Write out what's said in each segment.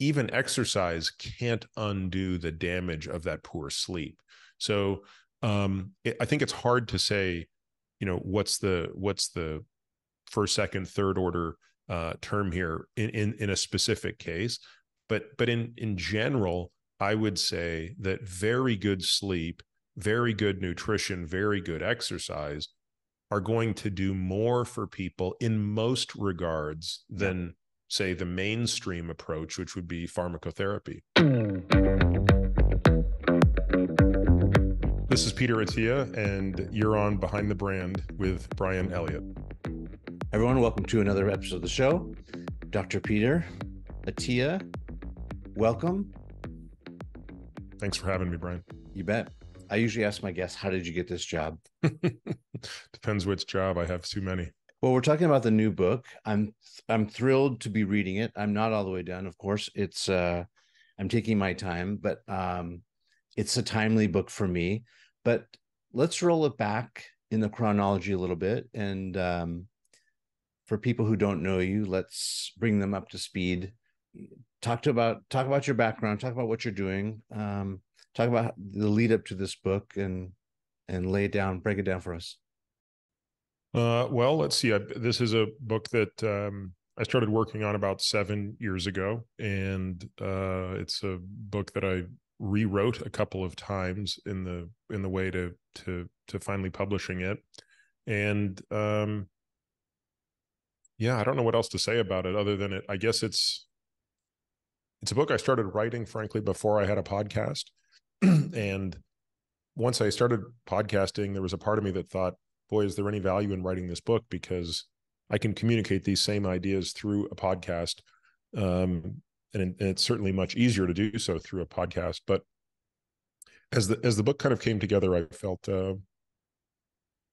even exercise can't undo the damage of that poor sleep. So um, it, I think it's hard to say, you know, what's the what's the first, second, third order uh, term here in, in in a specific case, but but in in general, I would say that very good sleep, very good nutrition, very good exercise are going to do more for people in most regards than say the mainstream approach which would be pharmacotherapy. This is peter attia and you're on behind the brand with Bryan Elliott. Everyone welcome to another episode of the show. Dr peter attia welcome. Thanks for having me Bryan. You bet. I usually ask my guests how did you get this job? Depends which job. I have too many well, we're talking about the new book. I'm I'm thrilled to be reading it. I'm not all the way done, of course. It's uh I'm taking my time, but um it's a timely book for me. But let's roll it back in the chronology a little bit and um for people who don't know you, let's bring them up to speed. Talk to about talk about your background, talk about what you're doing. Um talk about the lead up to this book and and lay it down, break it down for us. Uh, well, let's see. I, this is a book that um, I started working on about seven years ago, and uh, it's a book that I rewrote a couple of times in the in the way to to to finally publishing it. And um, yeah, I don't know what else to say about it other than it. I guess it's it's a book I started writing, frankly, before I had a podcast, and once I started podcasting, there was a part of me that thought boy, is there any value in writing this book? Because I can communicate these same ideas through a podcast. Um, and, and it's certainly much easier to do so through a podcast. But as the as the book kind of came together, I felt uh,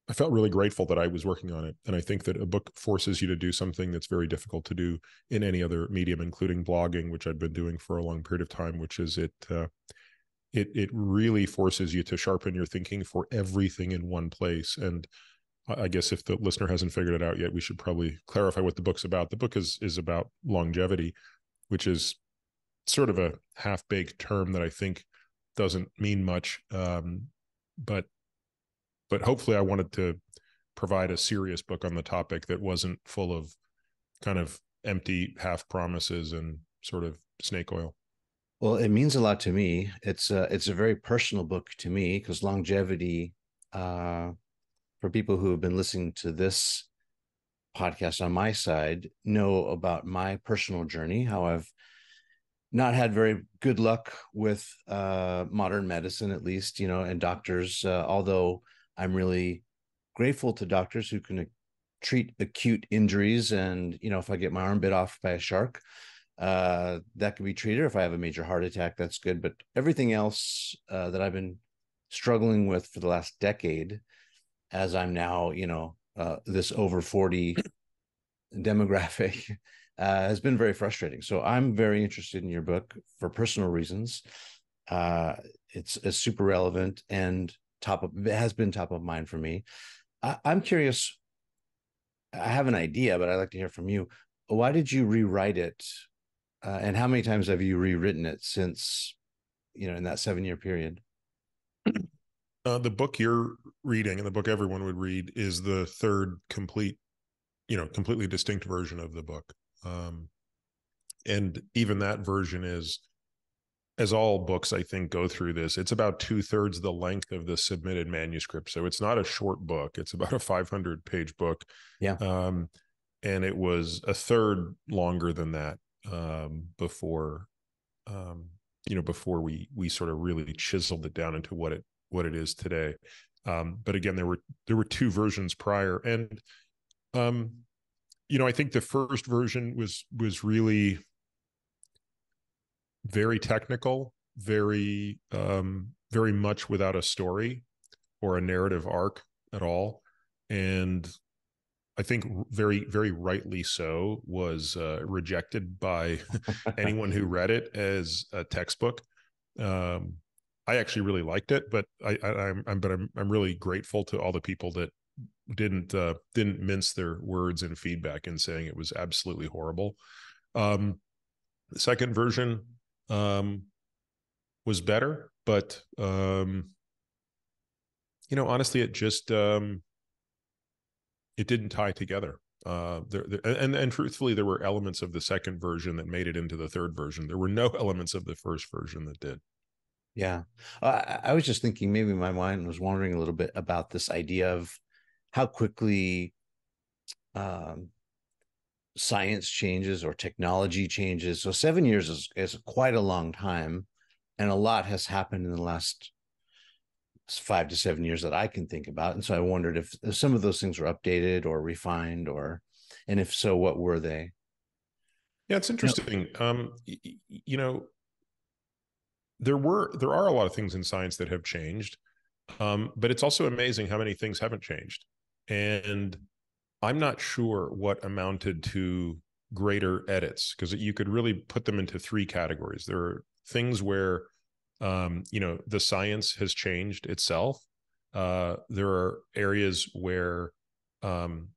I felt really grateful that I was working on it. And I think that a book forces you to do something that's very difficult to do in any other medium, including blogging, which I'd been doing for a long period of time, which is it uh, it it really forces you to sharpen your thinking for everything in one place and i guess if the listener hasn't figured it out yet we should probably clarify what the book's about. The book is is about longevity which is sort of a half baked term that i think doesn't mean much um, but but hopefully i wanted to provide a serious book on the topic that wasn't full of kind of empty half promises and sort of snake oil well, it means a lot to me. It's a, it's a very personal book to me because longevity, uh, for people who have been listening to this podcast on my side, know about my personal journey, how I've not had very good luck with uh, modern medicine, at least, you know, and doctors, uh, although I'm really grateful to doctors who can treat acute injuries. And, you know, if I get my arm bit off by a shark, uh, that could be treated. If I have a major heart attack, that's good. But everything else uh, that I've been struggling with for the last decade, as I'm now, you know, uh, this over 40 demographic, uh, has been very frustrating. So I'm very interested in your book for personal reasons. Uh, it's, it's super relevant and top of it has been top of mind for me. I, I'm curious. I have an idea, but I'd like to hear from you. Why did you rewrite it uh, and how many times have you rewritten it since, you know, in that seven year period? Uh, the book you're reading and the book everyone would read is the third complete, you know, completely distinct version of the book. Um, and even that version is, as all books I think go through this, it's about two thirds the length of the submitted manuscript. So it's not a short book; it's about a 500 page book. Yeah. Um, and it was a third longer than that um, before um, you know before we we sort of really chiseled it down into what it what it is today. Um, but again, there were there were two versions prior, and um, you know I think the first version was was really very technical, very um, very much without a story or a narrative arc at all, and I think very, very rightly so, was uh, rejected by anyone who read it as a textbook. Um, I actually really liked it, but I, I, am but I'm, I'm really grateful to all the people that didn't, uh, didn't mince their words and feedback in saying it was absolutely horrible. Um, The second version um, was better, but um, you know, honestly, it just um, it didn't tie together. Uh, there, there, and and truthfully, there were elements of the second version that made it into the third version. There were no elements of the first version that did. Yeah, uh, I was just thinking maybe my mind was wandering a little bit about this idea of how quickly um, science changes or technology changes. So seven years is, is quite a long time, and a lot has happened in the last five to seven years that I can think about. And so I wondered if, if some of those things were updated or refined, or and if so, what were they? Yeah, it's interesting. You know, um, you know, there were there are a lot of things in science that have changed, um, but it's also amazing how many things haven't changed. And I'm not sure what amounted to greater edits because you could really put them into three categories. There are things where um, you know the science has changed itself. Uh, there are areas where um,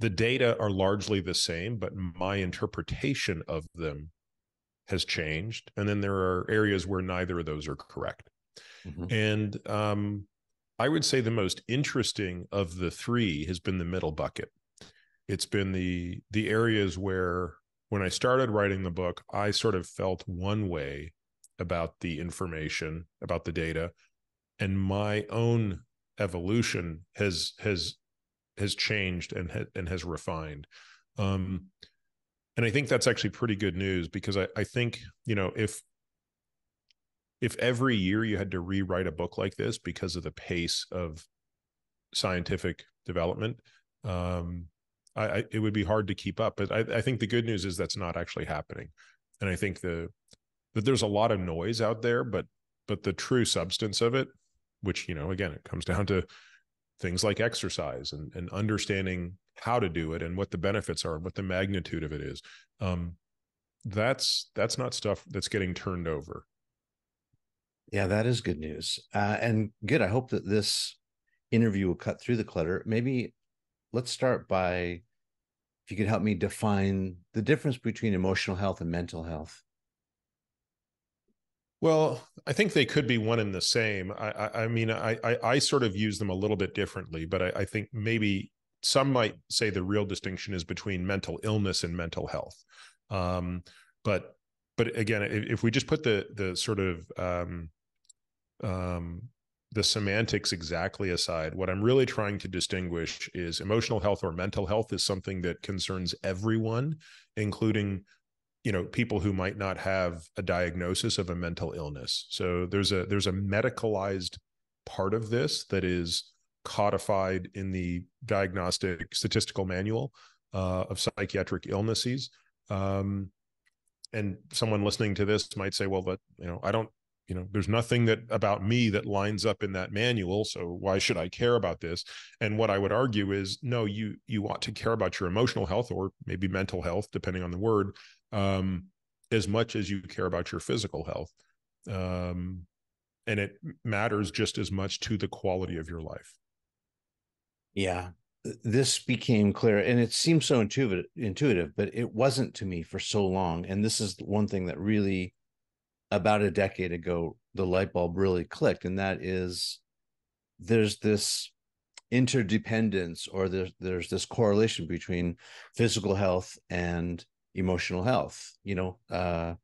the data are largely the same, but my interpretation of them has changed. And then there are areas where neither of those are correct. Mm-hmm. And um, I would say the most interesting of the three has been the middle bucket. It's been the the areas where when I started writing the book, I sort of felt one way about the information, about the data, and my own evolution has has has changed and ha- and has refined. Um, and I think that's actually pretty good news because I, I think you know if if every year you had to rewrite a book like this because of the pace of scientific development, um, I, I, it would be hard to keep up. But I, I think the good news is that's not actually happening, and I think the that there's a lot of noise out there, but but the true substance of it, which you know, again, it comes down to things like exercise and and understanding how to do it and what the benefits are and what the magnitude of it is. Um, that's that's not stuff that's getting turned over yeah, that is good news. Uh, and good. I hope that this interview will cut through the clutter. Maybe let's start by if you could help me define the difference between emotional health and mental health. Well, I think they could be one and the same. I, I, I mean, I, I, I, sort of use them a little bit differently, but I, think maybe some might say the real distinction is between mental illness and mental health. Um, but but again, if, if, we just put the the sort of um, um, the semantics exactly aside, what I'm really trying to distinguish is emotional health or mental health is something that concerns everyone, including you know people who might not have a diagnosis of a mental illness. So there's a there's a medicalized part of this that is codified in the diagnostic statistical manual uh, of psychiatric illnesses. Um, and someone listening to this might say, well, but you know, I don't you know there's nothing that about me that lines up in that manual so why should i care about this and what i would argue is no you you ought to care about your emotional health or maybe mental health depending on the word um, as much as you care about your physical health um, and it matters just as much to the quality of your life. Yeah. This became clear and it seems so intuitive intuitive but it wasn't to me for so long and this is one thing that really about a decade ago the light bulb really clicked and that is there's this interdependence or there's there's this correlation between physical health and emotional health you know uh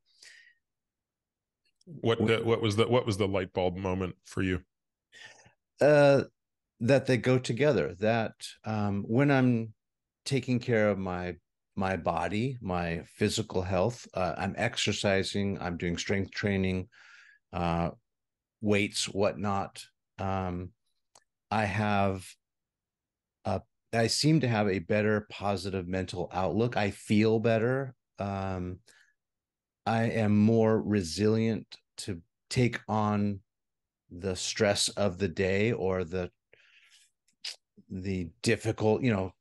what what was the what was the light bulb moment for you uh that they go together that um when i'm taking care of my my body, my physical health. Uh, I'm exercising, I'm doing strength training, uh, weights, whatnot. Um, I have, I seem to have a better positive mental outlook. I feel better. Um, I am more resilient to take on the stress of the day or the the difficult you know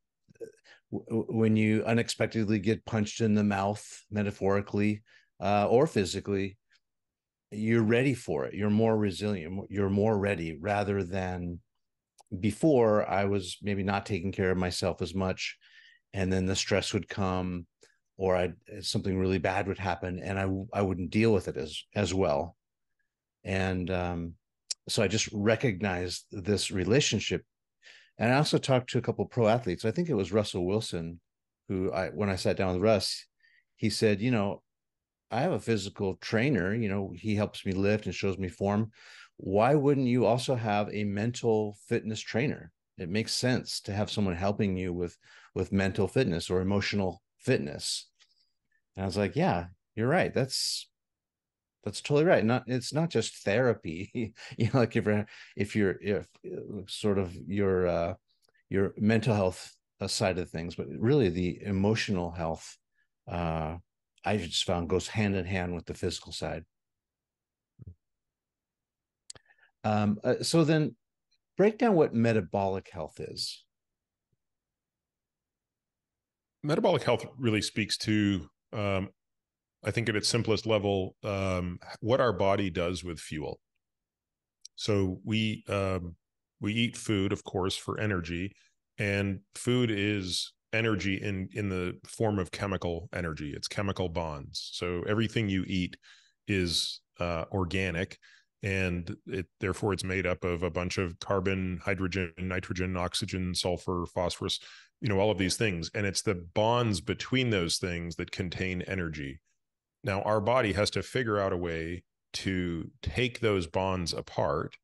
when you unexpectedly get punched in the mouth, metaphorically uh, or physically, you're ready for it. You're more resilient. You're more ready rather than before I was maybe not taking care of myself as much. And then the stress would come. or I something really bad would happen, and I I wouldn't deal with it as as well. And um, so I just recognized this relationship. And I also talked to a couple pro athletes. I think it was Russell Wilson, who I when I sat down with Russ, he said, you know, I have a physical trainer, you know, he helps me lift and shows me form. Why wouldn't you also have a mental fitness trainer? It makes sense to have someone helping you with with mental fitness or emotional fitness. And I was like, yeah, you're right. That's that's totally right. Not it's not just therapy. you know, like if you're if you're if sort of your uh your mental health side of things, but really the emotional health uh I just found goes hand in hand with the physical side. Um, uh, so then break down what metabolic health is. Metabolic health really speaks to, um, I think, at its simplest level, um, what our body does with fuel. So we um, we eat food, of course, for energy, and food is energy in in the form of chemical energy. It's chemical bonds. So everything you eat is uh, organic, and it therefore it's made up of a bunch of carbon, hydrogen, nitrogen, oxygen, sulfur, phosphorus. You know all of these things, and it's the bonds between those things that contain energy. Now our body has to figure out a way to take those bonds apart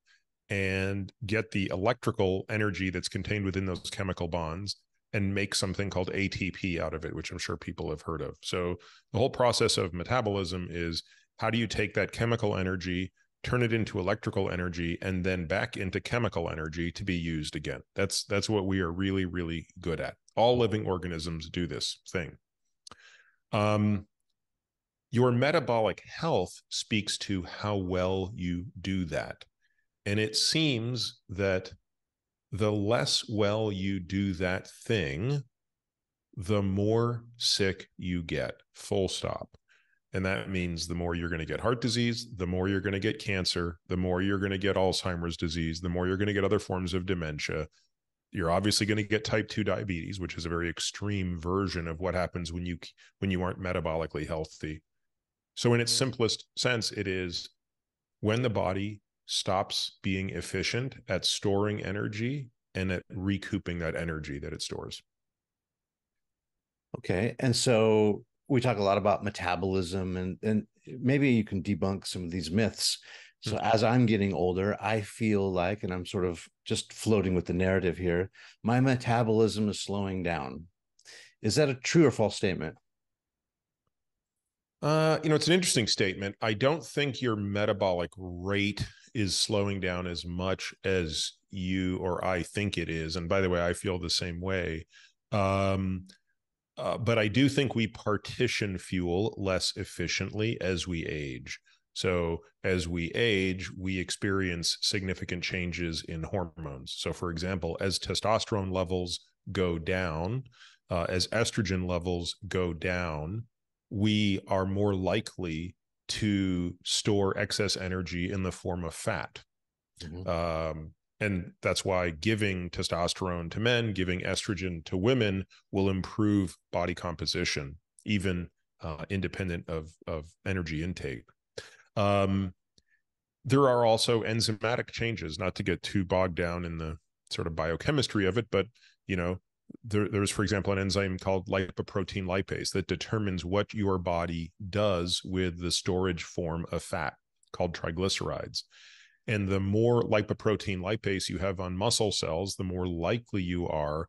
and get the electrical energy that's contained within those chemical bonds and make something called ATP out of it, which I'm sure people have heard of. So the whole process of metabolism is how do you take that chemical energy, turn it into electrical energy, and then back into chemical energy to be used again. That's that's what we are really really good at. All living organisms do this thing. Um, your metabolic health speaks to how well you do that. And it seems that the less well you do that thing, the more sick you get, full stop. And that means the more you're going to get heart disease, the more you're going to get cancer, the more you're going to get Alzheimer's disease, the more you're going to get other forms of dementia. You're obviously going to get type 2 diabetes, which is a very extreme version of what happens when you when you aren't metabolically healthy. So in its simplest sense, it is when the body stops being efficient at storing energy and at recouping that energy that it stores. Okay. And so we talk a lot about metabolism and and maybe you can debunk some of these myths. So mm-hmm. as I'm getting older, I feel like and I'm sort of just floating with the narrative here, my metabolism is slowing down. Is that a true or false statement? Uh, you know, it's an interesting statement. I don't think your metabolic rate is slowing down as much as you or I think it is. And by the way, I feel the same way. Um, uh, but I do think we partition fuel less efficiently as we age. So, as we age, we experience significant changes in hormones. So, for example, as testosterone levels go down, uh, as estrogen levels go down, we are more likely to store excess energy in the form of fat. Mm-hmm. Um, and that's why giving testosterone to men, giving estrogen to women will improve body composition, even uh, independent of, of energy intake. Um, there are also enzymatic changes, not to get too bogged down in the sort of biochemistry of it, but you know, there, there's, for example, an enzyme called lipoprotein lipase that determines what your body does with the storage form of fat called triglycerides. And the more lipoprotein lipase you have on muscle cells, the more likely you are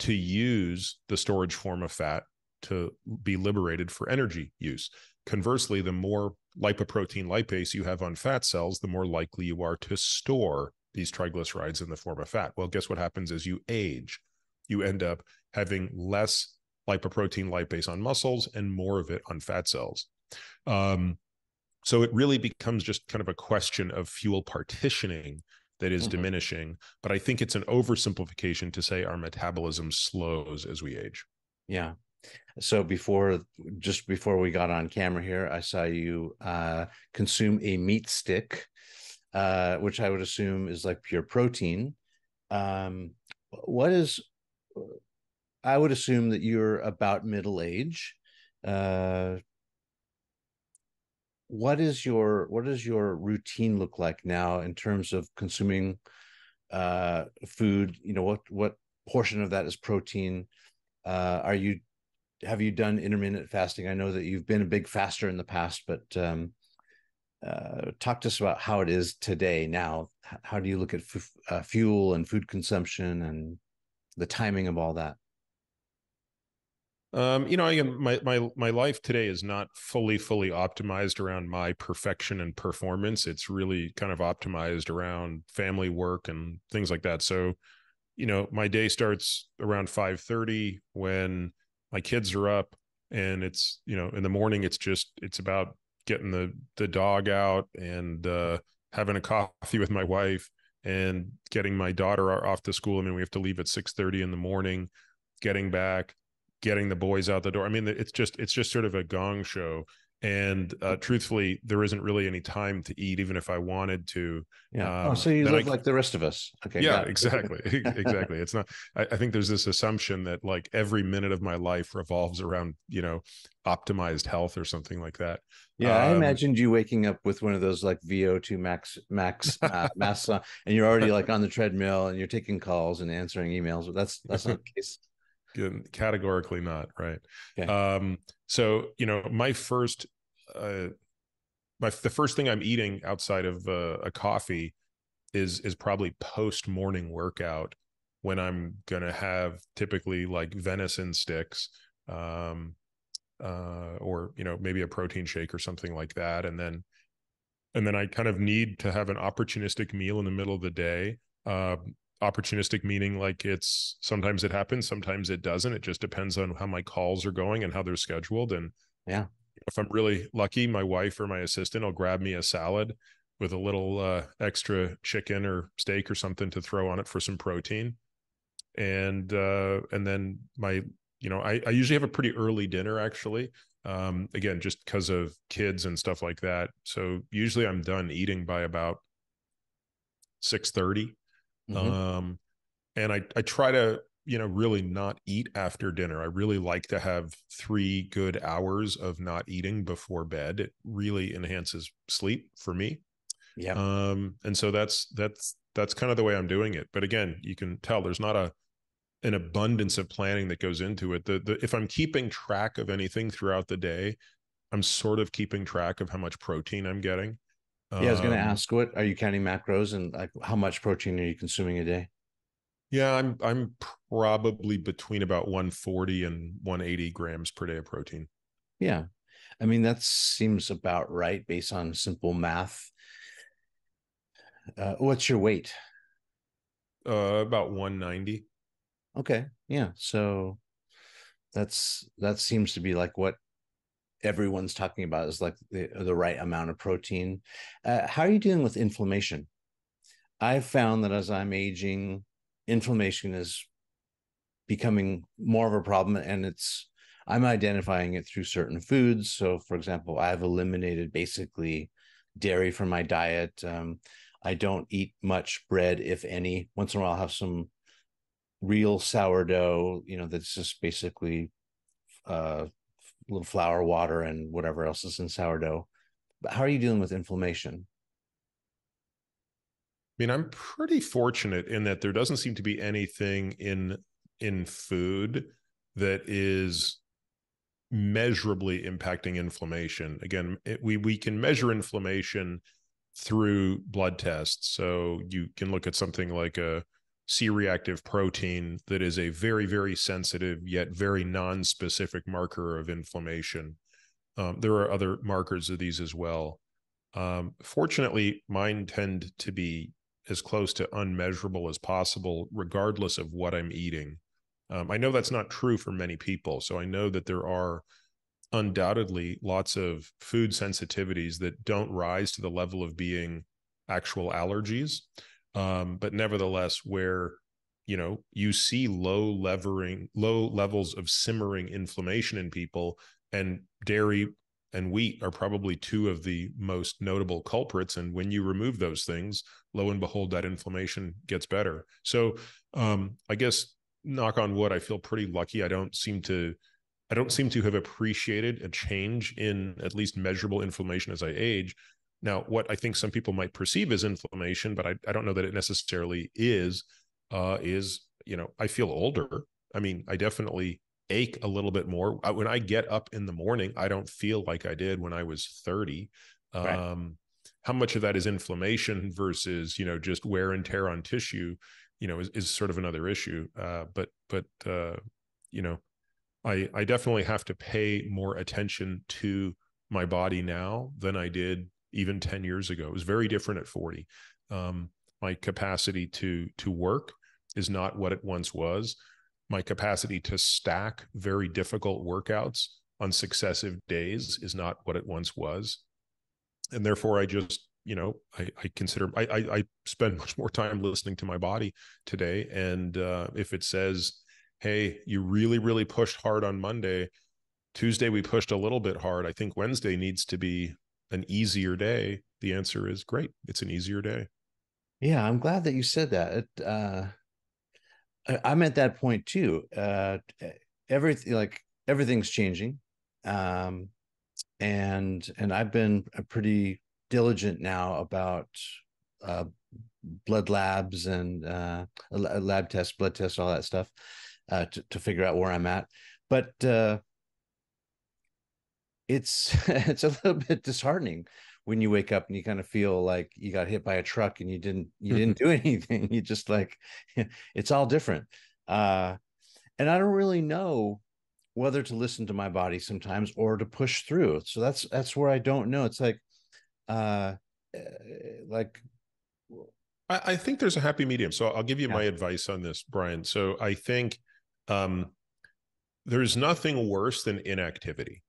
to use the storage form of fat to be liberated for energy use. Conversely, the more lipoprotein lipase you have on fat cells, the more likely you are to store these triglycerides in the form of fat. Well, guess what happens as you age? you end up having less lipoprotein lipase on muscles and more of it on fat cells. Um, so it really becomes just kind of a question of fuel partitioning that is mm-hmm. diminishing. But I think it's an oversimplification to say our metabolism slows as we age. Yeah. So before, just before we got on camera here, I saw you uh, consume a meat stick, uh, which I would assume is like pure protein. Um, what is I would assume that you're about middle age. uh, what is your what does your routine look like now in terms of consuming uh, food? You know, what what portion of that is protein? Uh, are you have you done intermittent fasting? I know that you've been a big faster in the past, but um, uh, talk to us about how it is today. Now, how do you look at f- uh, fuel and food consumption and the timing of all that? Um, you know, again, my my my life today is not fully fully optimized around my perfection and performance. It's really kind of optimized around family work and things like that. So, you know, my day starts around five thirty when my kids are up, and it's you know in the morning it's just it's about getting the the dog out and uh, having a coffee with my wife and getting my daughter off to school. I mean, we have to leave at six thirty in the morning, getting back getting the boys out the door. I mean, it's just it's just sort of a gong show. And uh, truthfully, there isn't really any time to eat, even if I wanted to. Yeah. Um, oh, so you live I, like the rest of us. Okay. Yeah, exactly. exactly. It's not. I, I, think there's this assumption that like every minute of my life revolves around you know optimized health or something like that. Yeah, um, I imagined you waking up with one of those like VO2 max max uh, mass, and you're already like on the treadmill and you're taking calls and answering emails. But that's that's not the case categorically not right okay. um so you know my first uh my the first thing i'm eating outside of uh, a coffee is is probably post morning workout when i'm gonna have typically like venison sticks um uh or you know maybe a protein shake or something like that and then and then i kind of need to have an opportunistic meal in the middle of the day uh, opportunistic meaning like it's sometimes it happens sometimes it doesn't. It just depends on how my calls are going and how they're scheduled. And yeah. if i'm really lucky my wife or my assistant will grab me a salad with a little uh, extra chicken or steak or something to throw on it for some protein. And uh and then my you know i, I usually have a pretty early dinner actually um again just because of kids and stuff like that. So usually i'm done eating by about 6 30 Mm-hmm. Um, and I I try to you know really not eat after dinner. I really like to have three good hours of not eating before bed. It really enhances sleep for me. Yeah. Um, and so that's that's that's kind of the way I'm doing it. But again, you can tell there's not a an abundance of planning that goes into it. The, the if I'm keeping track of anything throughout the day, I'm sort of keeping track of how much protein I'm getting. Yeah, I was going to um, ask, what are you counting macros and like how much protein are you consuming a day? Yeah, I'm I'm probably between about 140 and 180 grams per day of protein. Yeah, I mean that seems about right based on simple math. Uh, what's your weight? Uh, about 190. Okay, yeah, so that's that seems to be like what everyone's talking about is like the, the right amount of protein. Uh, how are you dealing with inflammation? I've found that as I'm aging, inflammation is becoming more of a problem and it's I'm identifying it through certain foods. So, for example, I've eliminated basically dairy from my diet. Um, I don't eat much bread, if any. Once in a while, I'll have some real sourdough, you know, that's just basically uh, little flour, water, and whatever else is in sourdough. But how are you dealing with inflammation? I mean, I'm pretty fortunate in that there doesn't seem to be anything in in food that is measurably impacting inflammation. Again, it, we we can measure inflammation through blood tests. So you can look at something like a C-reactive protein that is a very, very sensitive yet very non-specific marker of inflammation. Um, there are other markers of these as well. Um, fortunately, mine tend to be as close to unmeasurable as possible, regardless of what I'm eating. Um, I know that's not true for many people. So I know that there are undoubtedly lots of food sensitivities that don't rise to the level of being actual allergies um, but nevertheless where you know you see low levering low levels of simmering inflammation in people and dairy and wheat are probably two of the most notable culprits and when you remove those things lo and behold that inflammation gets better so um, i guess knock on wood i feel pretty lucky i don't seem to I don't seem to have appreciated a change in at least measurable inflammation as I age. Now, what I think some people might perceive as inflammation, but I, I don't know that it necessarily is, uh, is, you know, I feel older. I mean, I definitely ache a little bit more. When I get up in the morning, I don't feel like I did when I was 30. Right. Um, how much of that is inflammation versus, you know, just wear and tear on tissue, you know, is, is sort of another issue. Uh, but, but, uh, you know, I, I definitely have to pay more attention to my body now than I did even 10 years ago. It was very different at 40. Um, my capacity to to work is not what it once was. My capacity to stack very difficult workouts on successive days is not what it once was. And therefore I just, you know, I, I consider I, I, I spend much more time listening to my body today. And uh, if it says hey, you really, really pushed hard on Monday. Tuesday, we pushed a little bit hard. I think Wednesday needs to be an easier day. The answer is great. It's an easier day. Yeah, I'm glad that you said that. It, uh, I'm at that point too. Uh, everything like everything's changing, um, and and I've been pretty diligent now about uh, blood labs and uh, lab tests, blood tests, all that stuff uh, to, to figure out where I'm at. But uh, it's it's a little bit disheartening when you wake up and you kind of feel like you got hit by a truck and you didn't you didn't do anything. You just like it's all different. Uh, and I don't really know whether to listen to my body sometimes or to push through. So that's that's where I don't know. It's like uh like I, I think there's a happy medium. So I'll give you yeah. my advice on this, Bryan. So I think um, there's nothing worse than inactivity,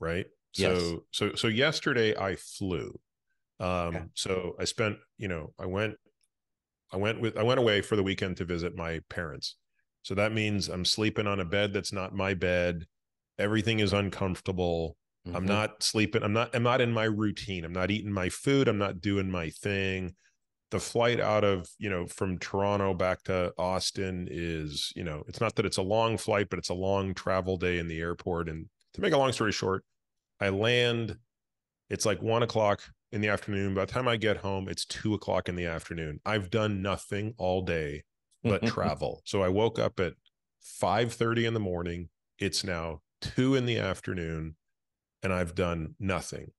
right? Yes. So so so yesterday I flew. Um, okay. so I spent, you know, I went I went with I went away for the weekend to visit my parents. So that means I'm sleeping on a bed that's not my bed. Everything is uncomfortable. Mm-hmm. I'm not sleeping. I'm not I'm not in my routine. I'm not eating my food. I'm not doing my thing the flight out of you know from toronto back to austin is you know it's not that it's a long flight but it's a long travel day in the airport and to make a long story short i land it's like one o'clock in the afternoon by the time i get home it's two o'clock in the afternoon i've done nothing all day but travel so i woke up at 5 30 in the morning it's now 2 in the afternoon and i've done nothing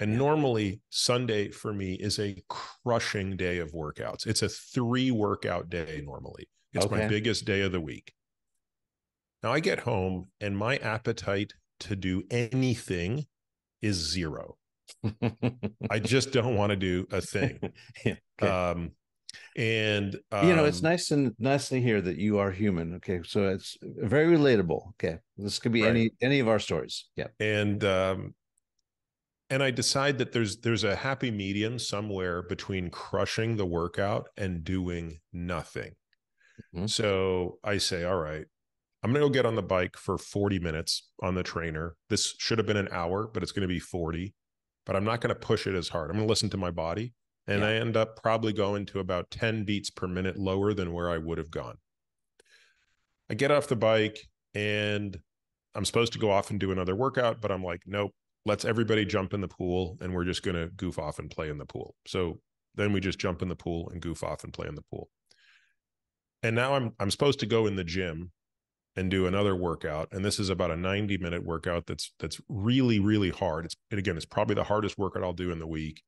and normally Sunday for me is a crushing day of workouts. It's a three workout day normally. It's okay. my biggest day of the week. Now I get home and my appetite to do anything is zero. I just don't want to do a thing. yeah, okay. Um, and um, you know, it's um, nice and nice to hear that you are human. Okay, so it's very relatable. Okay, this could be right. any any of our stories. Yeah, and um, and I decide that there's there's a happy medium somewhere between crushing the workout and doing nothing. Mm-hmm. So I say, all right, I'm going to go get on the bike for 40 minutes on the trainer. This should have been an hour, but it's going to be 40. But I'm not going to push it as hard. I'm going to listen to my body. And yeah. I end up probably going to about 10 beats per minute lower than where I would have gone. I get off the bike and I'm supposed to go off and do another workout, but I'm like, nope, let's everybody jump in the pool and we're just going to goof off and play in the pool. So then we just jump in the pool and goof off and play in the pool. And now I'm I'm supposed to go in the gym and do another workout and this is about a 90 minute workout that's that's really really hard. It's and again it's probably the hardest workout I'll do in the week.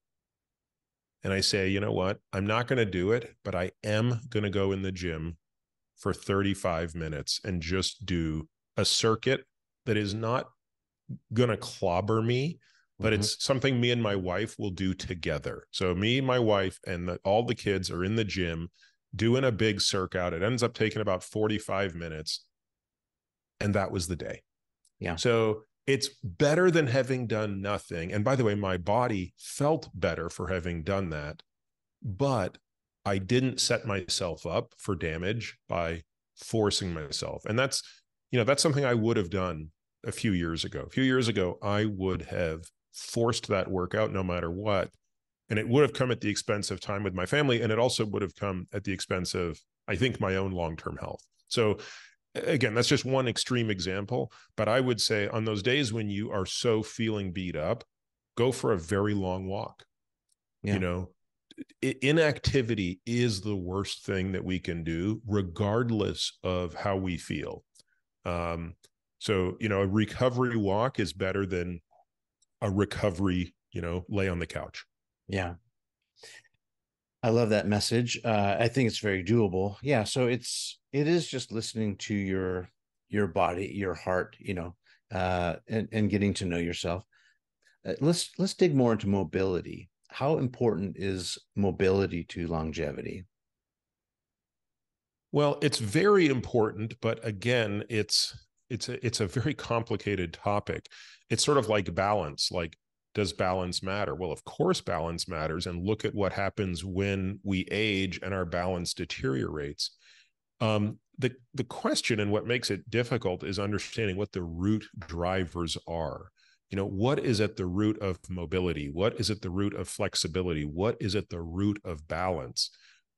And I say, you know what? I'm not going to do it, but I am going to go in the gym for 35 minutes and just do a circuit that is not gonna clobber me but mm-hmm. it's something me and my wife will do together so me my wife and the, all the kids are in the gym doing a big circuit it ends up taking about 45 minutes and that was the day yeah so it's better than having done nothing and by the way my body felt better for having done that but i didn't set myself up for damage by forcing myself and that's you know that's something i would have done a few years ago. A few years ago, I would have forced that workout no matter what. And it would have come at the expense of time with my family. And it also would have come at the expense of, I think, my own long term health. So again, that's just one extreme example. But I would say on those days when you are so feeling beat up, go for a very long walk. Yeah. You know, inactivity is the worst thing that we can do, regardless of how we feel. Um, so, you know, a recovery walk is better than a recovery, you know, lay on the couch. Yeah. I love that message. Uh, I think it's very doable. Yeah. So it's, it is just listening to your, your body, your heart, you know, uh, and, and getting to know yourself. Uh, let's, let's dig more into mobility how important is mobility to longevity? Well, it's very important, but again, it's it's a, it's a very complicated topic. It's sort of like balance. Like, does balance matter? Well, of course, balance matters. And look at what happens when we age and our balance deteriorates. Um, the the question and what makes it difficult is understanding what the root drivers are you know what is at the root of mobility what is at the root of flexibility what is at the root of balance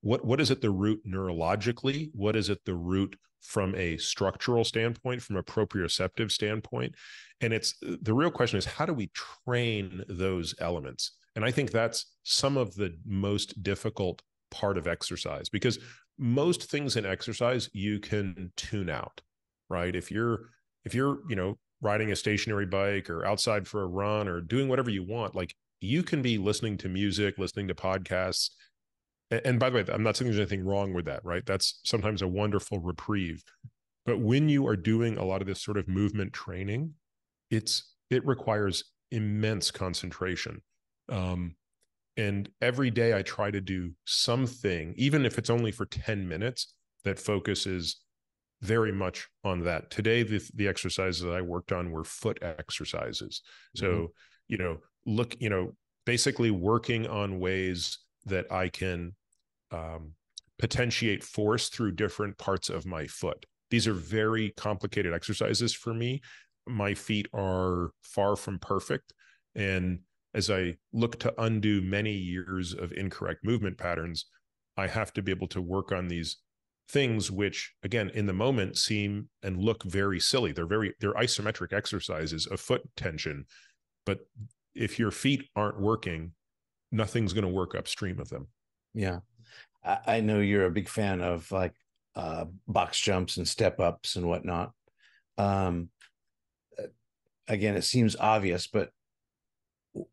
what what is at the root neurologically? What is at the root from a structural standpoint from a proprioceptive standpoint? And it's the real question is how do we train those elements? And i think that's some of the most difficult part of exercise because most things in exercise you can tune out right? If you're if you're you know riding a stationary bike or outside for a run or doing whatever you want like you can be listening to music listening to podcasts and by the way i'm not saying there's anything wrong with that right that's sometimes a wonderful reprieve but when you are doing a lot of this sort of movement training it's it requires immense concentration um, and every day i try to do something even if it's only for 10 minutes that focuses very much on that. Today, the, the exercises that I worked on were foot exercises. So, mm-hmm. you know, look, you know, basically working on ways that I can um, potentiate force through different parts of my foot. These are very complicated exercises for me. My feet are far from perfect. And as I look to undo many years of incorrect movement patterns, I have to be able to work on these things which again in the moment seem and look very silly they're very they're isometric exercises of foot tension but if your feet aren't working nothing's going to work upstream of them. Yeah. I, I know you're a big fan of like uh box jumps and step ups and whatnot. Um again it seems obvious but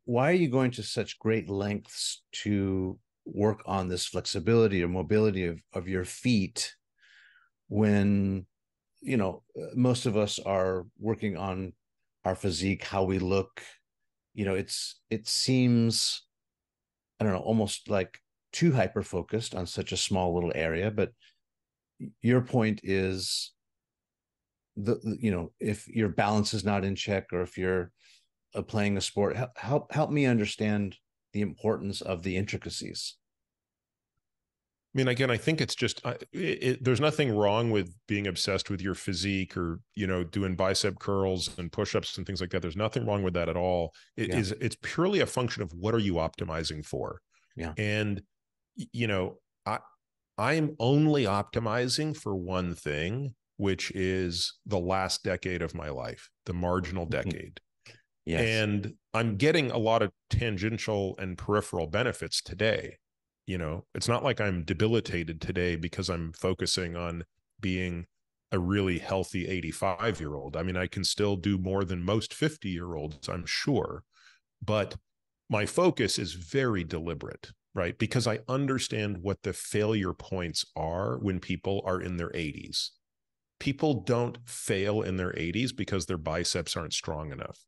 why are you going to such great lengths to work on this flexibility or mobility of, of your feet when you know most of us are working on our physique how we look? You know it's it seems i don't know almost like too hyper focused on such a small little area but your point is the you know if your balance is not in check or if you're uh, playing a sport help help me understand the importance of the intricacies I mean, again, I think it's just it, it, there's nothing wrong with being obsessed with your physique or you know doing bicep curls and push-ups and things like that. There's nothing wrong with that at all. It yeah. is it's purely a function of what are you optimizing for. Yeah. And you know, I I'm only optimizing for one thing, which is the last decade of my life, the marginal mm-hmm. decade. Yes. And I'm getting a lot of tangential and peripheral benefits today you know it's not like i'm debilitated today because i'm focusing on being a really healthy 85 year old i mean i can still do more than most 50 year olds i'm sure but my focus is very deliberate right? Because i understand what the failure points are when people are in their 80s people don't fail in their 80s because their biceps aren't strong enough.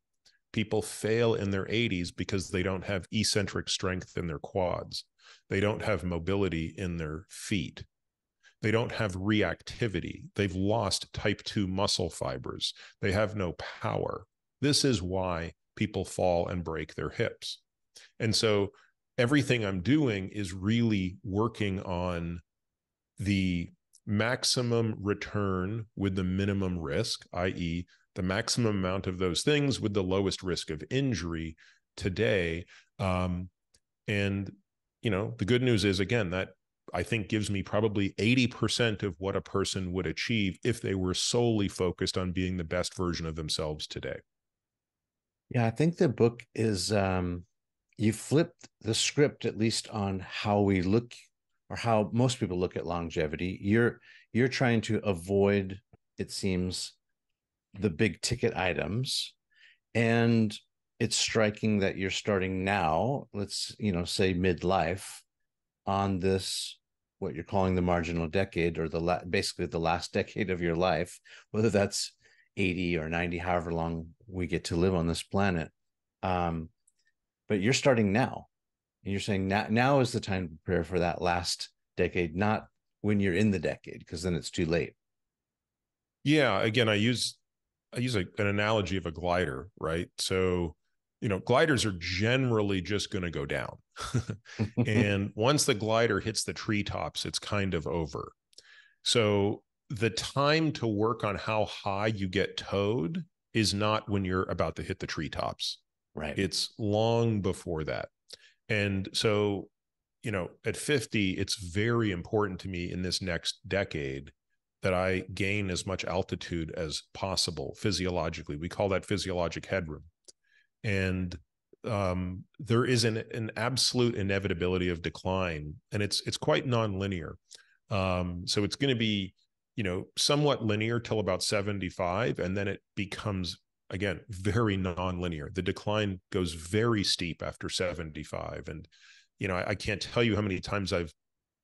People fail in their 80s because they don't have eccentric strength in their quads they don't have mobility in their feet. They don't have reactivity. They've lost type 2 muscle fibers. They have no power. This is why people fall and break their hips. And so everything I'm doing is really working on the maximum return with the minimum risk, i.e., the maximum amount of those things with the lowest risk of injury today. Um, and you know, the good news is again that I think gives me probably 80% of what a person would achieve if they were solely focused on being the best version of themselves today. Yeah, I think the book is um you flipped the script at least on how we look or how most people look at longevity. You're you're trying to avoid it seems the big ticket items and it's striking that you're starting now, let's, you know, say midlife on this what you're calling the marginal decade or the la- basically the last decade of your life, whether that's 80 or 90, however long we get to live on this planet. Um, but you're starting now. And you're saying now, now is the time to prepare for that last decade, not when you're in the decade, because then it's too late. Yeah. Again, I use I use a, an analogy of a glider, right? So, you know, gliders are generally just going to go down. and once the glider hits the treetops, it's kind of over. So the time to work on how high you get towed is not when you're about to hit the treetops. Right. It's long before that. And so, you know, at 50, it's very important to me in this next decade that I gain as much altitude as possible physiologically. We call that physiologic headroom. And um, there is an, an absolute inevitability of decline, and it's it's quite nonlinear. Um, so it's going to be you know, somewhat linear till about 75, and then it becomes again very non-linear. The decline goes very steep after 75. And, you know, I, I can't tell you how many times I've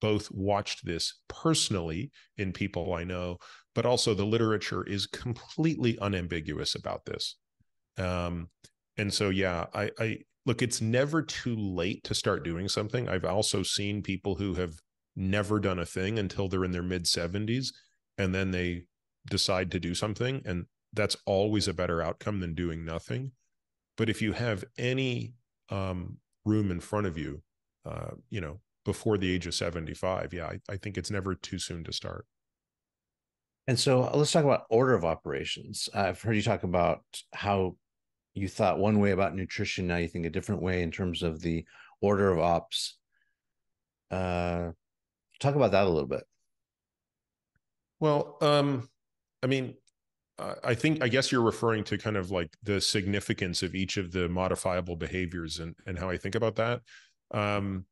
both watched this personally in people I know, but also the literature is completely unambiguous about this. Um, and so, yeah, I, I look, it's never too late to start doing something. I've also seen people who have never done a thing until they're in their mid 70s and then they decide to do something and that's always a better outcome than doing nothing. But if you have any um, room in front of you uh, you know before the age of 75 yeah I, I think it's never too soon to start. And so let's talk about order of operations. I've heard you talk about how you thought one way about nutrition now you think a different way in terms of the order of ops uh talk about that a little bit well, um, I mean, I think I guess you're referring to kind of like the significance of each of the modifiable behaviors and and how I think about that. Um,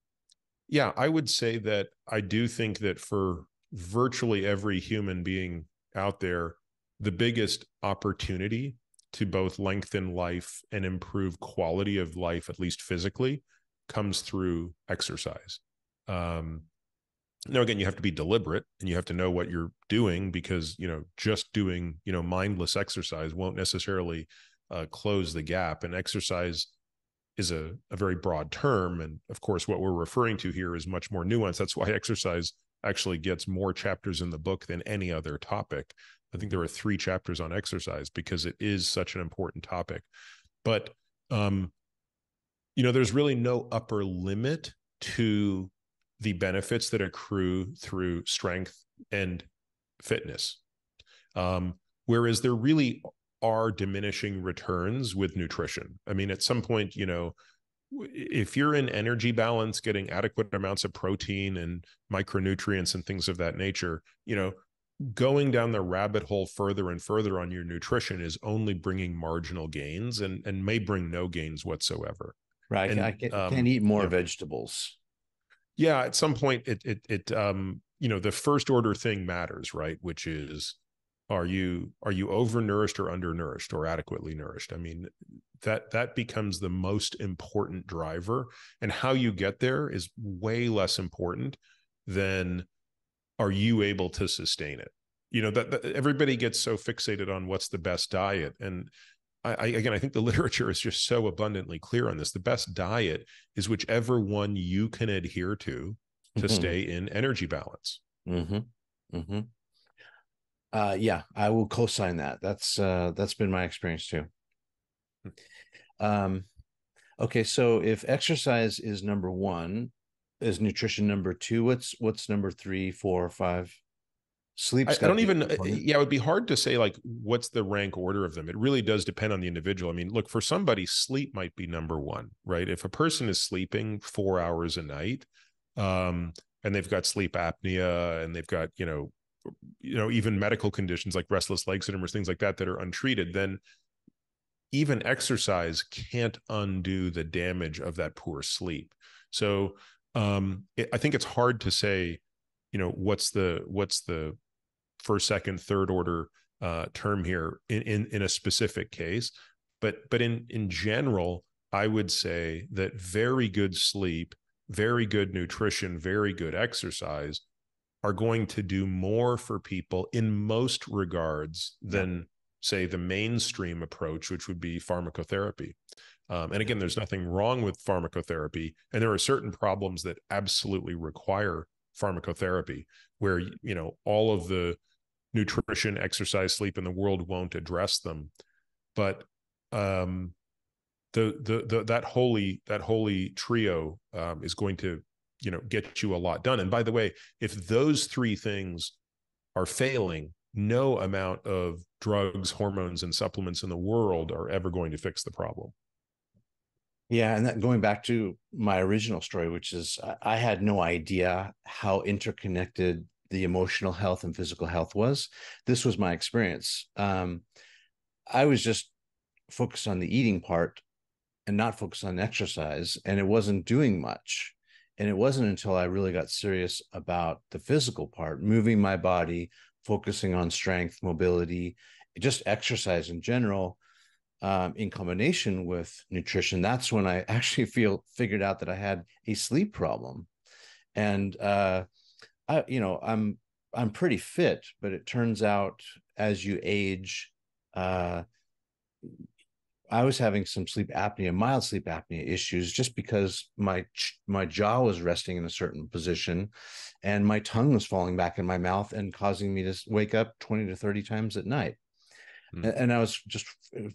yeah, I would say that I do think that for virtually every human being out there, the biggest opportunity to both lengthen life and improve quality of life, at least physically, comes through exercise. Um, now again you have to be deliberate and you have to know what you're doing because you know just doing you know mindless exercise won't necessarily uh, close the gap. And exercise is a, a very broad term. And of course what we're referring to here is much more nuanced. That's why exercise actually gets more chapters in the book than any other topic i think there are three chapters on exercise because it is such an important topic but um you know there's really no upper limit to the benefits that accrue through strength and fitness. Um, whereas there really are diminishing returns with nutrition. I mean, at some point, you know, if you're in energy balance, getting adequate amounts of protein and micronutrients and things of that nature, you know, going down the rabbit hole further and further on your nutrition is only bringing marginal gains and and may bring no gains whatsoever. Right. And, I can, um, can eat more vegetables yeah at some point it it it um you know the first order thing matters right which is are you are you overnourished or undernourished or adequately nourished i mean that that becomes the most important driver and how you get there is way less important than are you able to sustain it you know that, that everybody gets so fixated on what's the best diet and I, I, again, I think the literature is just so abundantly clear on this. The best diet is whichever one you can adhere to to mm-hmm. stay in energy balance. Mm-hmm. Mm-hmm. Uh, yeah, I will co-sign that. That's uh, that's been my experience too. Um, okay, so if exercise is number one, is nutrition number two? What's what's number three, four, five? Sleep. I, I, don't even. Uh, yeah, it would be hard to say like what's the rank order of them. It really does depend on the individual. I mean, look for somebody, sleep might be number one, right? If a person is sleeping four hours a night, um, and they've got sleep apnea and they've got you know you know even medical conditions like restless leg syndrome or things like that that are untreated then even exercise can't undo the damage of that poor sleep so um it, i think it's hard to say you know what's the what's the first second third order uh term here in in, in a specific case. But but in in general i would say that very good sleep very good nutrition very good exercise are going to do more for people in most regards than say the mainstream approach which would be pharmacotherapy um, and again there's nothing wrong with pharmacotherapy and there are certain problems that absolutely require pharmacotherapy where you know all of the nutrition exercise sleep in the world won't address them. But um the the, the that holy that holy trio um, is going to you know get you a lot done. And by the way if those three things are failing no amount of drugs hormones and supplements in the world are ever going to fix the problem yeah and that going back to my original story which is i had no idea how interconnected the emotional health and physical health was. This was my experience. Um, i was just focused on the eating part and not focused on exercise and it wasn't doing much. And it wasn't until I really got serious about the physical part, moving my body, focusing on strength, mobility, just exercise in general, um, in combination with nutrition. That's when I actually feel figured out that I had a sleep problem, and uh, I, you know, I'm I'm pretty fit, but it turns out as you age, uh, I was having some sleep apnea, mild sleep apnea issues, just because my my jaw was resting in a certain position, and my tongue was falling back in my mouth and causing me to wake up twenty to thirty times at night. Mm. And I was just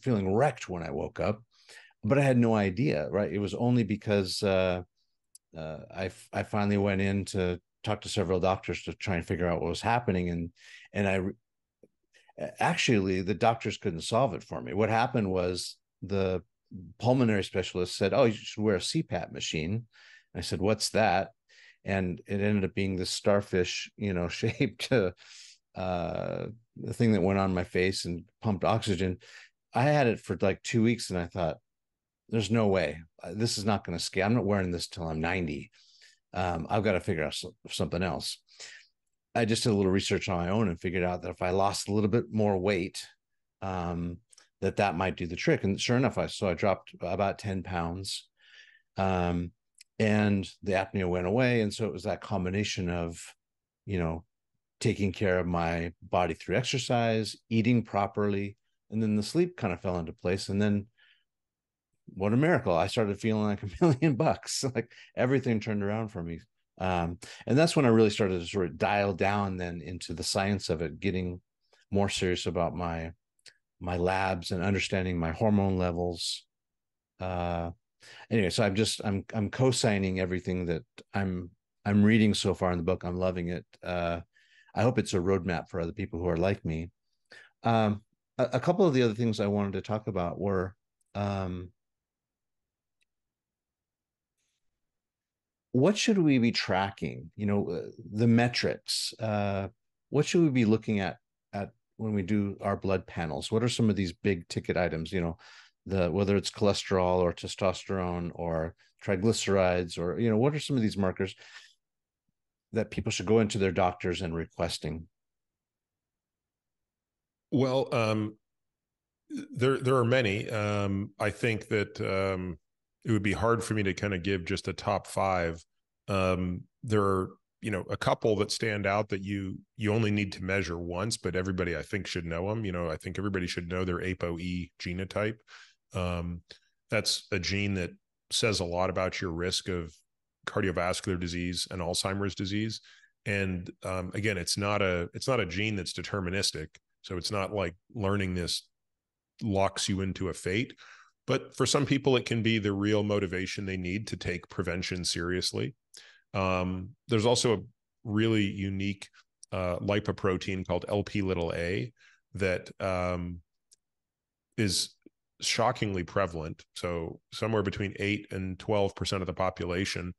feeling wrecked when I woke up, but I had no idea. Right? It was only because uh, uh, I I finally went in to talk to several doctors to try and figure out what was happening, and and I actually the doctors couldn't solve it for me. What happened was the pulmonary specialist said, "Oh, you should wear a CPAP machine." I said, "What's that?" And it ended up being this starfish, you know, shaped uh, uh, the thing that went on my face and pumped oxygen. I had it for like two weeks, and I thought, "There's no way uh, this is not going to scale. I'm not wearing this till I'm 90. Um, I've got to figure out something else." I just did a little research on my own and figured out that if I lost a little bit more weight, um, that that might do the trick. And sure enough, I so I dropped about 10 pounds. Um, and the apnea went away. And so it was that combination of, you know, taking care of my body through exercise, eating properly, and then the sleep kind of fell into place. And then what a miracle. I started feeling like a million bucks. Like everything turned around for me. Um, and that's when I really started to sort of dial down then into the science of it, getting more serious about my my labs and understanding my hormone levels. Uh, anyway, so I'm just I'm I'm co-signing everything that I'm I'm reading so far in the book. I'm loving it. Uh, I hope it's a roadmap for other people who are like me. Um, a, a, couple of the other things I wanted to talk about were um, what should we be tracking? You know, uh, the metrics. Uh, what should we be looking at at when we do our blood panels what are some of these big ticket items you know the whether it's cholesterol or testosterone or triglycerides or you know what are some of these markers that people should go into their doctors and requesting? Well um there there are many. Um i think that um it would be hard for me to kind of give just a top five. Um there are you know a couple that stand out that you you only need to measure once but everybody i think should know them you know i think everybody should know their apoe genotype. Um, that's a gene that says a lot about your risk of cardiovascular disease and alzheimer's disease. And um, again it's not a it's not a gene that's deterministic. So it's not like learning this locks you into a fate. But for some people it can be the real motivation they need to take prevention seriously. Um, there's also a really unique uh, lipoprotein called LP little a that um, is shockingly prevalent. So somewhere between eight and twelve percent of the population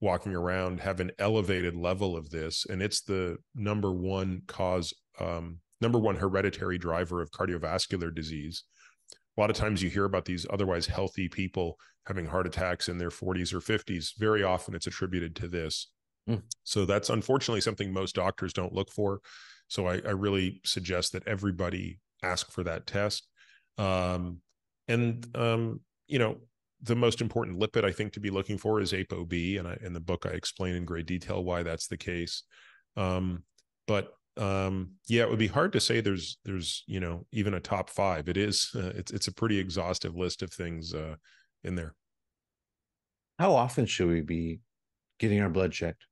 walking around have an elevated level of this, and it's the number one cause, um, number one hereditary driver of cardiovascular disease. A lot of times you hear about these otherwise healthy people having heart attacks in their 40s or 50s. Very often it's attributed to this. Mm. So that's unfortunately something most doctors don't look for. So I, I really suggest that everybody ask for that test. Um, and um, you know, the most important lipid I think to be looking for is ApoB, and I, in the book I explain in great detail why that's the case. Um, but um, yeah, it would be hard to say there's there's you know even a top five. It is uh, it's it's a pretty exhaustive list of things uh, in there. How often should we be getting our blood checked?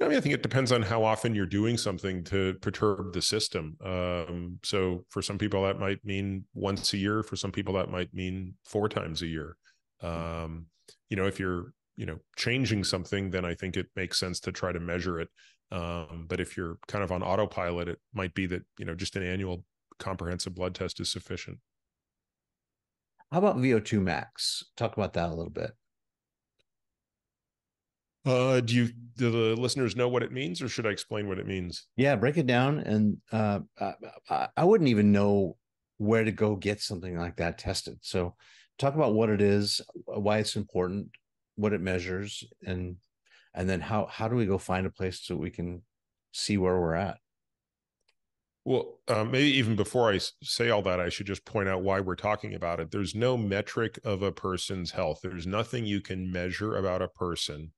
I mean, I think it depends on how often you're doing something to perturb the system. Um, so for some people, that might mean once a year. For some people, that might mean four times a year. Um, you know, if you're, you know, changing something, then I think it makes sense to try to measure it. Um, but if you're kind of on autopilot, it might be that, you know, just an annual comprehensive blood test is sufficient. How about VO2 max? Talk about that a little bit. Uh, do you do the listeners know what it means, or should I explain what it means? Yeah, break it down. And uh, I, I wouldn't even know where to go get something like that tested. So, talk about what it is, why it's important, what it measures, and and then how how do we go find a place so we can see where we're at. Well, uh, maybe even before I say all that, I should just point out why we're talking about it. There's no metric of a person's health. There's nothing you can measure about a person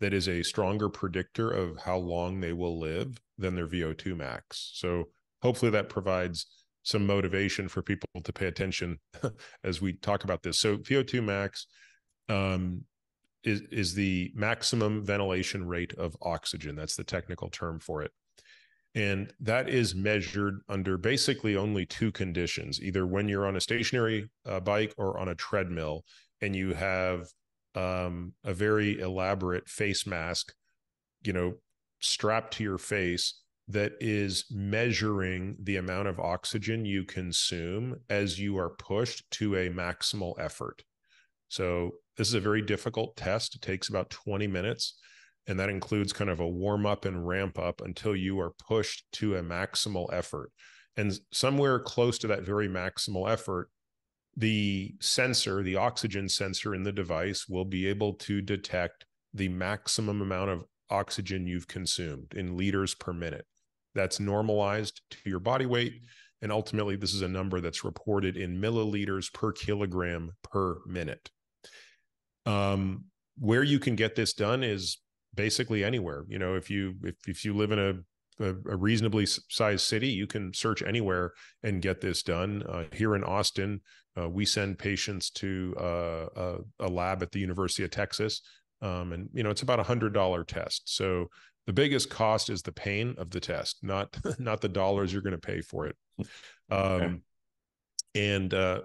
that is a stronger predictor of how long they will live than their VO2 max. So hopefully that provides some motivation for people to pay attention as we talk about this. So VO2 max um, is is the maximum ventilation rate of oxygen. That's the technical term for it. And that is measured under basically only two conditions either when you're on a stationary uh, bike or on a treadmill, and you have um, a very elaborate face mask, you know, strapped to your face that is measuring the amount of oxygen you consume as you are pushed to a maximal effort. So, this is a very difficult test. It takes about 20 minutes, and that includes kind of a warm up and ramp up until you are pushed to a maximal effort. And somewhere close to that very maximal effort, the sensor, the oxygen sensor in the device will be able to detect the maximum amount of oxygen you've consumed in liters per minute. That's normalized to your body weight. And ultimately, this is a number that's reported in milliliters per kilogram per minute. Um, where you can get this done is basically anywhere. You know, if you if if you live in a a, a reasonably sized city, you can search anywhere and get this done. Uh, here in Austin, uh, we send patients to uh, a, a, lab at the University of Texas, um, and you know it's about a hundred dollar test. So the biggest cost is the pain of the test, not not the dollars you're going to pay for it. Um, okay. And uh,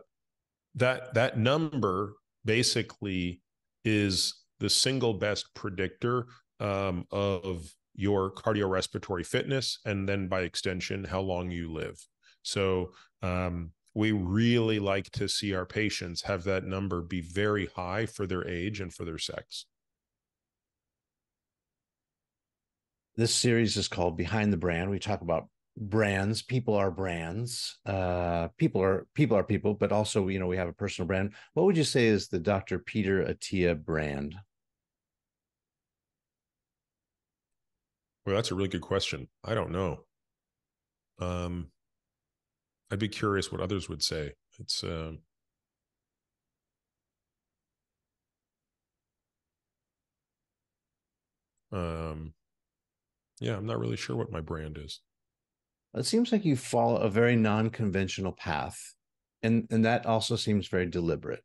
that that number basically is the single best predictor um, of your cardiorespiratory fitness and then by extension how long you live so um, we really like to see our patients have that number be very high for their age and for their sex. This series is called behind the brand. We talk about brands. People are brands. Uh people are people are people but also you know we have a personal brand. What would you say is the dr peter attia brand? Well, that's a really good question. I don't know. Um, I'd be curious what others would say. It's um, um, yeah, I'm not really sure what my brand is. It seems like you follow a very non-conventional path, and and that also seems very deliberate.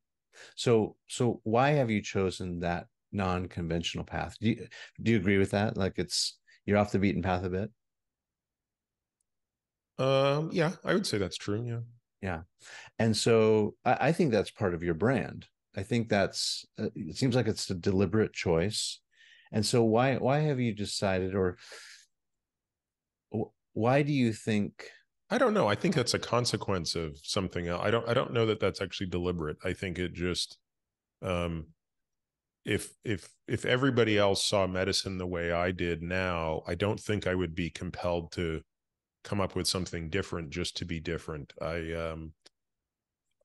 So so why have you chosen that non-conventional path? Do you do you agree with that? Like it's you're off the beaten path a bit. Um, yeah, I would say that's true. Yeah. Yeah. And so I, I think that's part of your brand. I think that's, uh, it seems like it's a deliberate choice. And so why, why have you decided or why do you think? I don't know. I think that's a consequence of something else. I don't, I don't know that that's actually deliberate. I think it just, um, if if if everybody else saw medicine the way I did now, I don't think I would be compelled to come up with something different just to be different. I um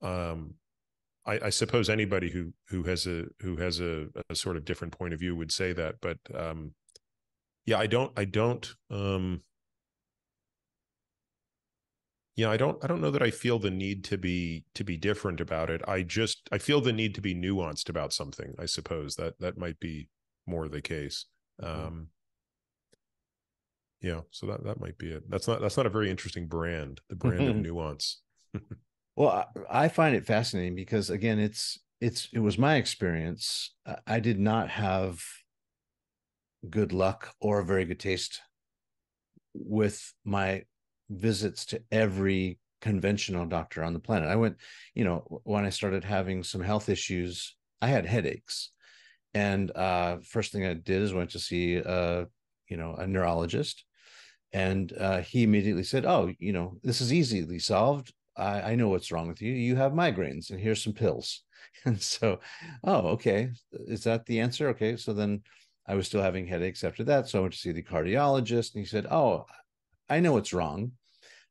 um I, I suppose anybody who who has a who has a, a sort of different point of view would say that, but um yeah, I don't I don't um yeah i don't i don't know that i feel the need to be to be different about it i just i feel the need to be nuanced about something i suppose that that might be more the case mm-hmm. um yeah so that that might be it that's not that's not a very interesting brand the brand of nuance well I, I find it fascinating because again it's it's it was my experience i did not have good luck or a very good taste with my visits to every conventional doctor on the planet. I went, you know, when I started having some health issues, I had headaches. And uh, first thing I did is went to see, uh, you know, a neurologist. And uh, he immediately said, Oh, you know, this is easily solved. I, I know what's wrong with you. You have migraines, and here's some pills. And so, oh, okay. Is that the answer? Okay. So then I was still having headaches after that. So I went to see the cardiologist, and he said, Oh, I know it's wrong.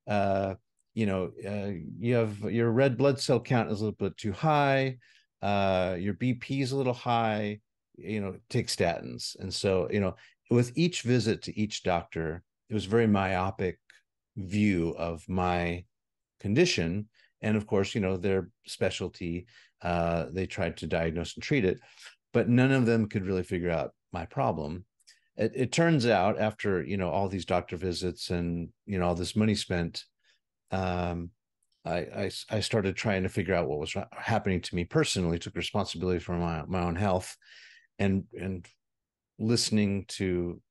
Uh, you know, uh, you have your red blood cell count is a little bit too high. Uh, your BP is a little high. You know, take statins. And so, you know, with each visit to each doctor, it was very myopic view of my condition. And of course, you know, their specialty, uh, they tried to diagnose and treat it, but none of them could really figure out my problem it, it turns out after you know all these doctor visits and you know all this money spent um, I, I, I started trying to figure out what was happening to me personally took responsibility for my my own health and and listening to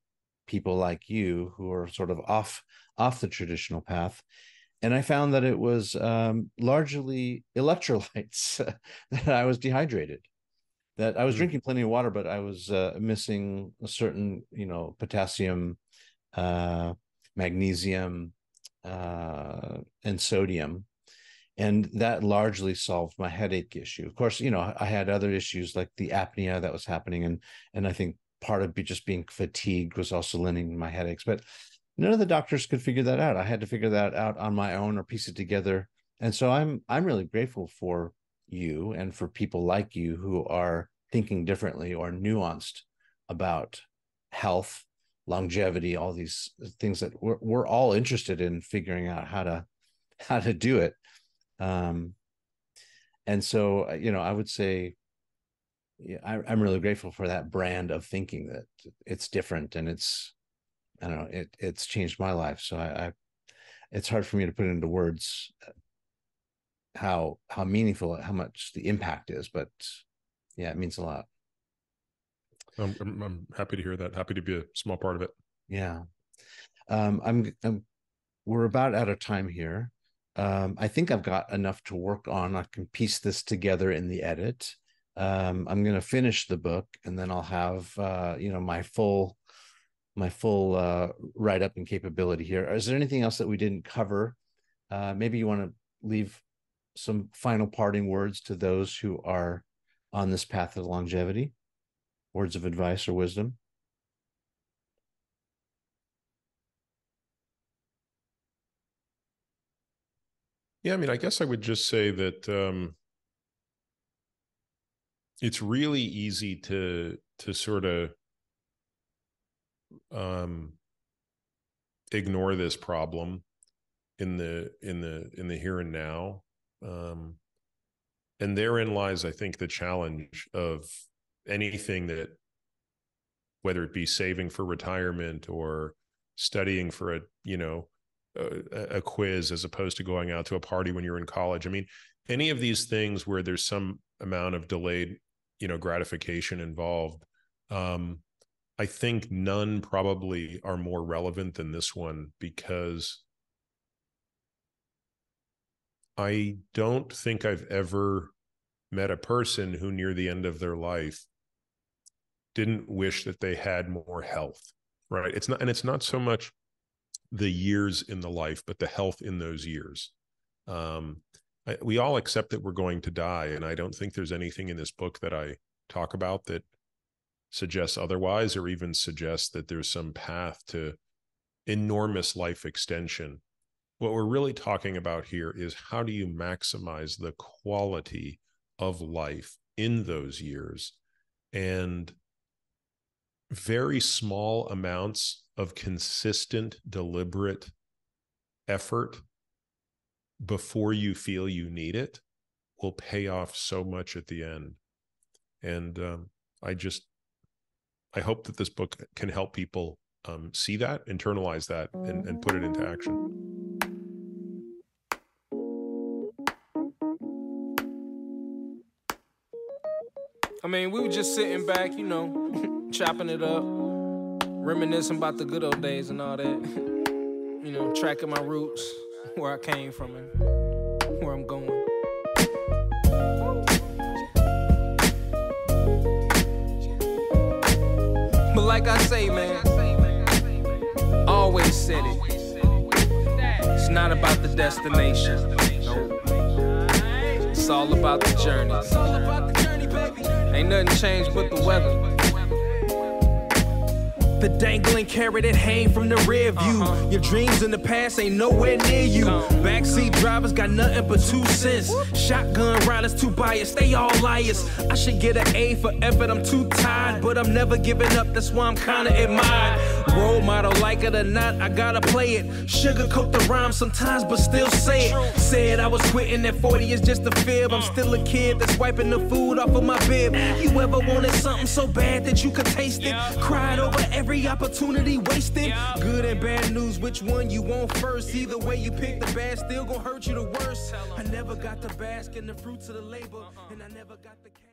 people like you who are sort of off off the traditional path and i found that it was um, largely electrolytes that i was dehydrated that I was mm. drinking plenty of water, but I was uh, missing a certain, you know, potassium, uh, magnesium, uh, and sodium. And that largely solved my headache issue. Of course, you know, I had other issues like the apnea that was happening. And, and I think part of be just being fatigued was also lending my headaches. But none of the doctors could figure that out. I had to figure that out on my own or piece it together. And so I'm I'm really grateful for you and for people like you who are thinking differently or nuanced about health longevity all these things that we're, we're all interested in figuring out how to how to do it um and so uh, you know i would say yeah, I, i'm really grateful for that brand of thinking that it's different and it's i don't know it it's changed my life. So I, I it's hard for me to put into words how how meaningful how much the impact is but yeah it means a lot. I'm, I'm, I'm happy to hear that happy to be a small part of it. Yeah. Um i'm i'm we're about out of time here. Um i think i've got enough to work on. I can piece this together in the edit um i'm going to finish the book and then i'll have uh you know my full my full uh write up and capability here is there anything else that we didn't cover uh maybe you want to leave some final parting words to those who are on this path of longevity? Words of advice or wisdom? Yeah, I mean, I guess I would just say that um, it's really easy to to sort of um, ignore this problem in the in the in the here and now um, and therein lies, I think, the challenge of anything that, whether it be saving for retirement or studying for a, you know, a, a quiz as opposed to going out to a party when you're in college. I mean, any of these things where there's some amount of delayed, you know, gratification involved. Um, I think none probably are more relevant than this one because I don't think I've ever met a person who, near the end of their life, didn't wish that they had more health. Right. It's not, and it's not so much the years in the life, but the health in those years. Um, We all accept that we're going to die, and I don't think there's anything in this book that I talk about that suggests otherwise, or even suggests that there's some path to enormous life extension. What we're really talking about here is how do you maximize the quality of life in those years? And very small amounts of consistent, deliberate effort before you feel you need it will pay off so much at the end. And um, I just, I hope that this book can help people um, see that, internalize that, and, and put it into action. I mean, we were just sitting back, you know, chopping it up, reminiscing about the good old days and all that. you know, tracking my roots, where I came from and where I'm going. But like I say, man, always said it. It's not about the destination. It's all about the journey. Ain't nothing changed but the weather. The dangling carrot that hang from the rear view. Uh-huh. Your dreams in the past ain't nowhere near you. Backseat drivers got nothing but two cents. Shotgun riders too biased, they all liars. I should get an A for effort, I'm too tired. But I'm never giving up, that's why I'm kinda admired. Role model, like it or not, I gotta play it. Sugarcoat the rhyme sometimes, but still say it. Said I was quitting at 40 is just a fib. I'm still a kid that's wiping the food off of my bib. You ever wanted something so bad that you could taste it? Cried over every opportunity wasted. Good and bad news, which one you want first? Either way you pick, the bad still gonna hurt you the worst. I never got to bask in the fruits of the labor, and I never got the.